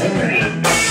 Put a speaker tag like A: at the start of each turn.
A: Henry.